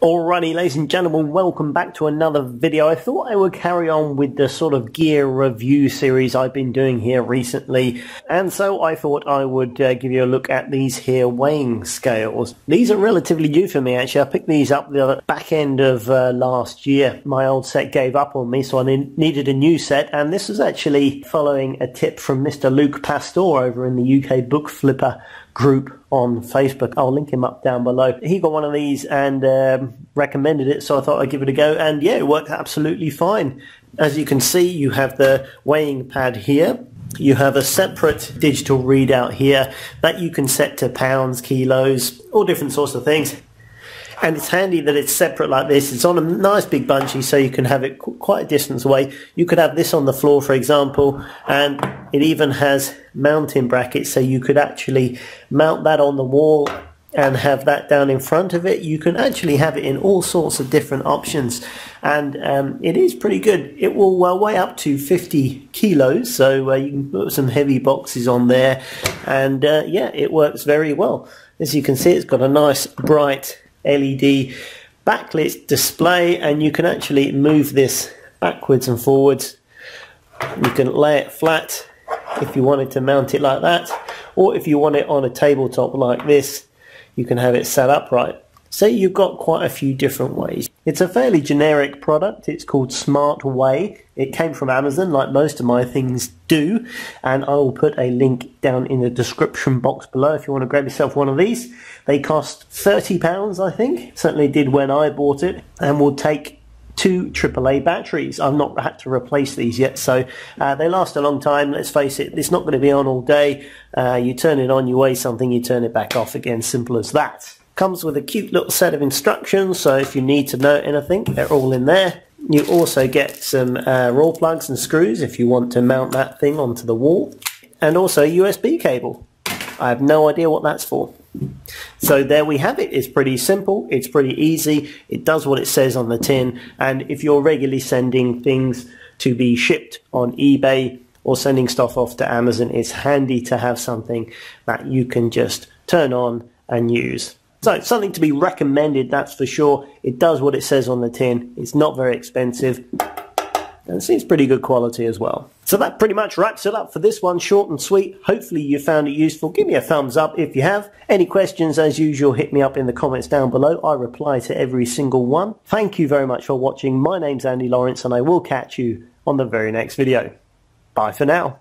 Alrighty, ladies and gentlemen, welcome back to another video. I thought I would carry on with the sort of gear review series I've been doing here recently, and so I thought I would uh, give you a look at these here weighing scales. These are relatively new for me, actually. I picked these up the back end of uh, last year. My old set gave up on me, so I needed a new set, and this is actually following a tip from Mr. Luke Pastor over in the UK Book Flipper group on Facebook. I'll link him up down below. He got one of these and um, recommended it, so I thought I'd give it a go. And yeah, it worked absolutely fine. As you can see, you have the weighing pad here. You have a separate digital readout here that you can set to pounds, kilos, all different sorts of things and it's handy that it's separate like this. It's on a nice big bunchy, so you can have it quite a distance away. You could have this on the floor, for example, and it even has mounting brackets, so you could actually mount that on the wall and have that down in front of it. You can actually have it in all sorts of different options, and um, it is pretty good. It will well, weigh up to 50 kilos, so uh, you can put some heavy boxes on there, and uh, yeah, it works very well. As you can see, it's got a nice bright LED backlit display and you can actually move this backwards and forwards. You can lay it flat if you wanted to mount it like that or if you want it on a tabletop like this you can have it set upright. So you've got quite a few different ways. It's a fairly generic product. It's called Smart Weigh. It came from Amazon like most of my things do. And I will put a link down in the description box below if you want to grab yourself one of these. They cost £30 I think. Certainly did when I bought it. And will take two AAA batteries. I've not had to replace these yet, so uh, they last a long time. Let's face it, it's not going to be on all day. Uh, you turn it on, you weigh something, you turn it back off again. Simple as that. Comes with a cute little set of instructions, so if you need to know anything, they're all in there. You also get some uh, plugs and screws if you want to mount that thing onto the wall. And also a USB cable. I have no idea what that's for. So there we have it. It's pretty simple. It's pretty easy. It does what it says on the tin. And if you're regularly sending things to be shipped on eBay or sending stuff off to Amazon, it's handy to have something that you can just turn on and use. So something to be recommended, that's for sure. It does what it says on the tin. It's not very expensive. And it seems pretty good quality as well. So that pretty much wraps it up for this one, short and sweet. Hopefully you found it useful. Give me a thumbs up if you have. Any questions, as usual, hit me up in the comments down below. I reply to every single one. Thank you very much for watching. My name's Andy Lawrence and I will catch you on the very next video. Bye for now.